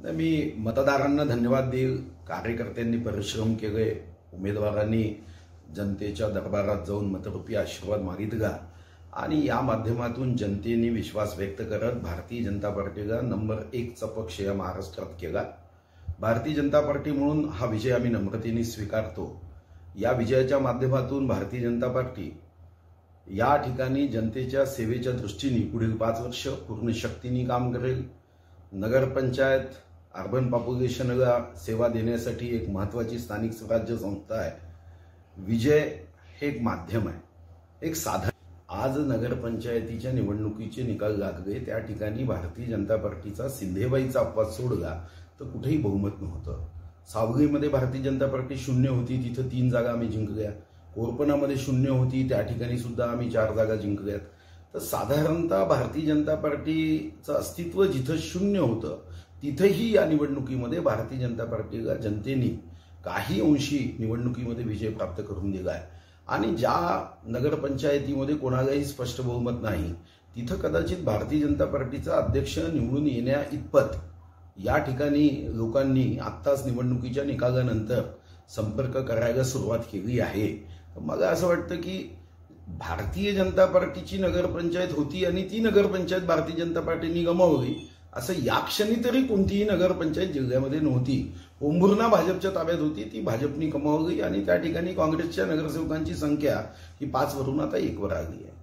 नाही, मी मतदारांना धन्यवाद देईल. कार्यकर्त्यांनी परिश्रम केले. उमेदवारांनी जनतेच्या दरबारात जाऊन मतरूपी आशीर्वाद मागितला. आणि या माध्यमातून जनतेने विश्वास व्यक्त करत भारतीय जनता पार्टीला नंबर एकचा पक्ष या महाराष्ट्रात केला. भारतीय जनता पार्टी म्हणून हा विजय आम्ही नम्रतेने स्वीकारतो. या विजयाच्या माध्यमातून भारतीय जनता पार्टी या ठिकाणी जनतेच्या सेवेच्या दृष्टीने पुढील पाच वर्ष पूर्ण शक्तीने काम करेल. नगरपंचायत अर्बन पॉप्युलेशनला सेवा देण्यासाठी एक महत्त्वाची स्थानिक स्वराज्य संस्था आहे. विजय हे एक माध्यम आहे. एक साधन. आज नगरपंचायतीच्या निवडणुकीचे निकाल लागले त्या ठिकाणी भारतीय जनता पार्टीचा सिंधेबाईचा अपवाद सोडला तर कुठेही बहुमत नव्हतं. सावलीमध्ये भारतीय जनता पार्टी शून्य होती तिथं तीन जागा आम्ही जिंकल्या. कोरपणामध्ये शून्य होती त्या ठिकाणी सुद्धा आम्ही चार जागा जिंकल्यात. तर साधारणतः भारतीय जनता पार्टीचं अस्तित्व जिथं शून्य होतं तिथंही या निवडणुकीमध्ये भारतीय जनता पार्टी जनतेने काही अंशी निवडणुकीमध्ये विजय प्राप्त करून दिला आहे. आणि ज्या नगरपंचायतीमध्ये कोणालाही स्पष्ट बहुमत नाही तिथं कदाचित भारतीय जनता पार्टीचा अध्यक्ष निवडून येण्या इतपत या ठिकाणी लोकांनी आत्ताच निवडणुकीच्या निकालानंतर संपर्क करायला सुरुवात केली आहे. मला असं वाटतं की भारतीय जनता पार्टीची नगरपंचायत होती आणि ती नगरपंचायत भारतीय जनता पार्टीने गमावली. असं या क्षणी तरी कोणतीही नगरपंचायत जिल्ह्यामध्ये नव्हती. ओंभुर्ना भाजपच्या ताब्यात होती ती भाजपनी कमावली आणि त्या ठिकाणी काँग्रेसच्या नगरसेवकांची संख्या ही पाच वरून आता एकवर आली आहे.